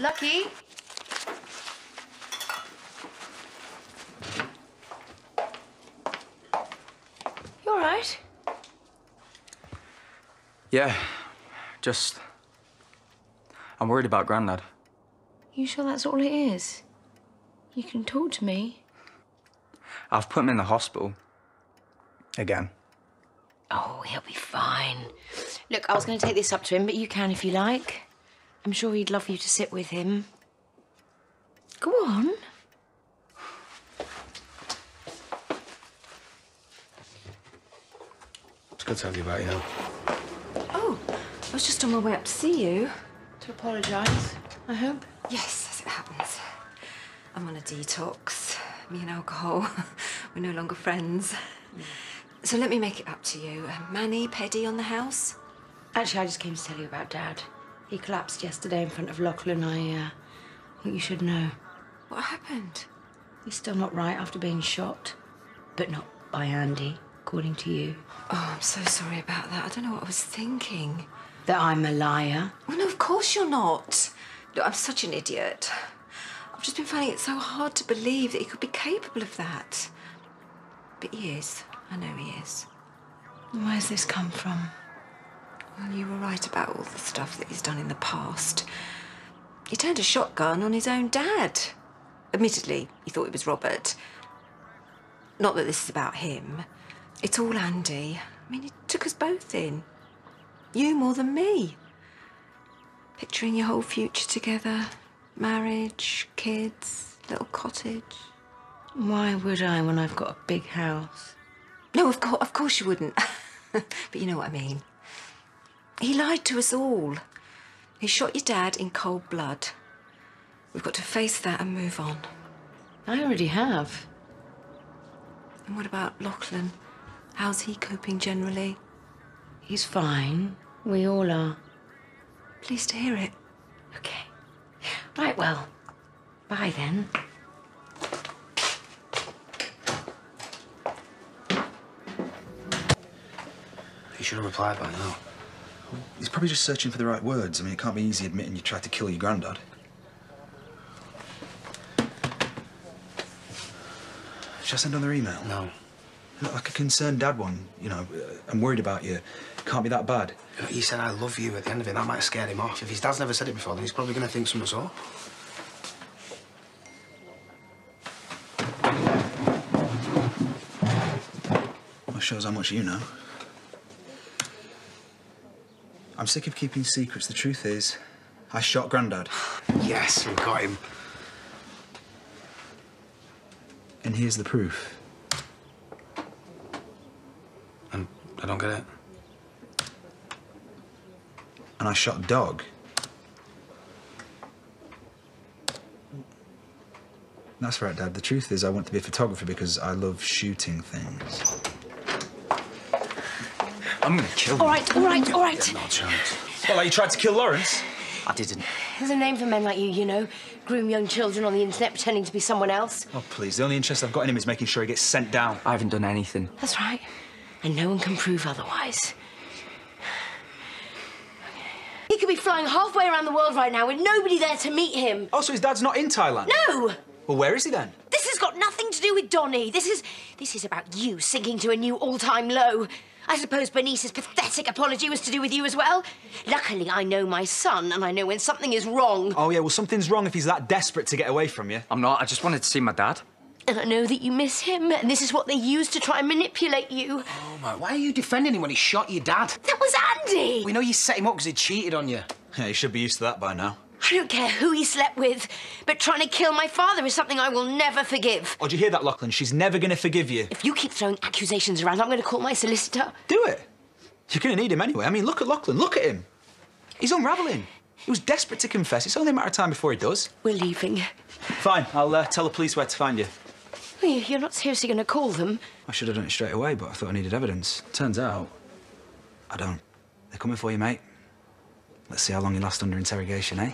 Lucky? You all right? Yeah, just. I'm worried about Grandad. You sure that's all it is? You can talk to me. I've put him in the hospital. Again. Oh, he'll be fine. Look, I was going to take this up to him, but you can if you like. I'm sure he'd love you to sit with him. Go on. It's good to have you back, you know. Oh, I was just on my way up to see you. To apologise, I hope. Yes, as it happens. I'm on a detox. Me and alcohol. We're no longer friends. So let me make it up to you. Uh, mani, pedi on the house? Actually, I just came to tell you about Dad. He collapsed yesterday in front of Lachlan. I uh, think you should know. What happened? He's still not right after being shot. But not by Andy, according to you. Oh, I'm so sorry about that. I don't know what I was thinking. That I'm a liar. Well, no, of course you're not. Look, I'm such an idiot. I've just been finding it so hard to believe that he could be capable of that. But he is. I know he is. Where's this come from? Well, you were right about all the stuff that he's done in the past. He turned a shotgun on his own dad. Admittedly, he thought it was Robert. Not that this is about him. It's all Andy. I mean, he took us both in. You more than me. Picturing your whole future together marriage, kids, little cottage. Why would I when I've got a big house? No, of course, of course you wouldn't. but you know what I mean. He lied to us all. He shot your dad in cold blood. We've got to face that and move on. I already have. And what about Lachlan? How's he coping generally? He's fine. We all are. Pleased to hear it. Okay. Right, well. Bye then. He should have replied by now. He's probably just searching for the right words. I mean, it can't be easy admitting you tried to kill your granddad. Should I send another email? No. Look, like a concerned dad one, you know, uh, I'm worried about you. Can't be that bad. He said, I love you at the end of it. That might have scared him off. If his dad's never said it before, then he's probably going to think something's up. Well, shows how much you know. I'm sick of keeping secrets. The truth is, I shot Grandad. Yes, we got him. And here's the proof. And I don't get it. And I shot Dog. That's right, Dad. The truth is, I want to be a photographer because I love shooting things. I'm gonna kill him. All right, all right, all right. No chance. Well, like you tried to kill Lawrence? I didn't. There's a name for men like you, you know. Groom young children on the internet pretending to be someone else. Oh, please. The only interest I've got in him is making sure he gets sent down. I haven't done anything. That's right. And no one can prove otherwise. He could be flying halfway around the world right now with nobody there to meet him. Oh, so his dad's not in Thailand? No! Well, where is he then? This has got nothing to do with Donny. This is this is about you sinking to a new all-time low. I suppose Bernice's pathetic apology was to do with you as well. Luckily, I know my son, and I know when something is wrong. Oh, yeah, well, something's wrong if he's that desperate to get away from you. I'm not. I just wanted to see my dad. And I know that you miss him, and this is what they use to try and manipulate you. Oh, my. Why are you defending him when he shot your dad? That was Andy! We know you set him up because he cheated on you. Yeah, you should be used to that by now. I don't care who he slept with, but trying to kill my father is something I will never forgive. Oh, do you hear that, Lachlan? She's never going to forgive you. If you keep throwing accusations around, I'm going to call my solicitor. Do it. You're going to need him anyway. I mean, look at Lachlan. Look at him. He's unraveling. He was desperate to confess. It's only a matter of time before he does. We're leaving. Fine. I'll uh, tell the police where to find you. Well, you- You're not seriously going to call them? I should have done it straight away, but I thought I needed evidence. Turns out, I don't. They're coming for you, mate. Let's see how long you last under interrogation, eh?